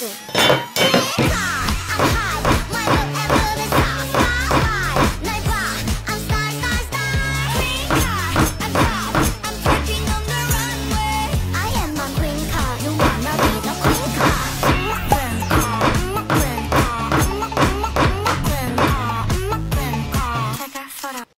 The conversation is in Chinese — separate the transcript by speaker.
Speaker 1: 对！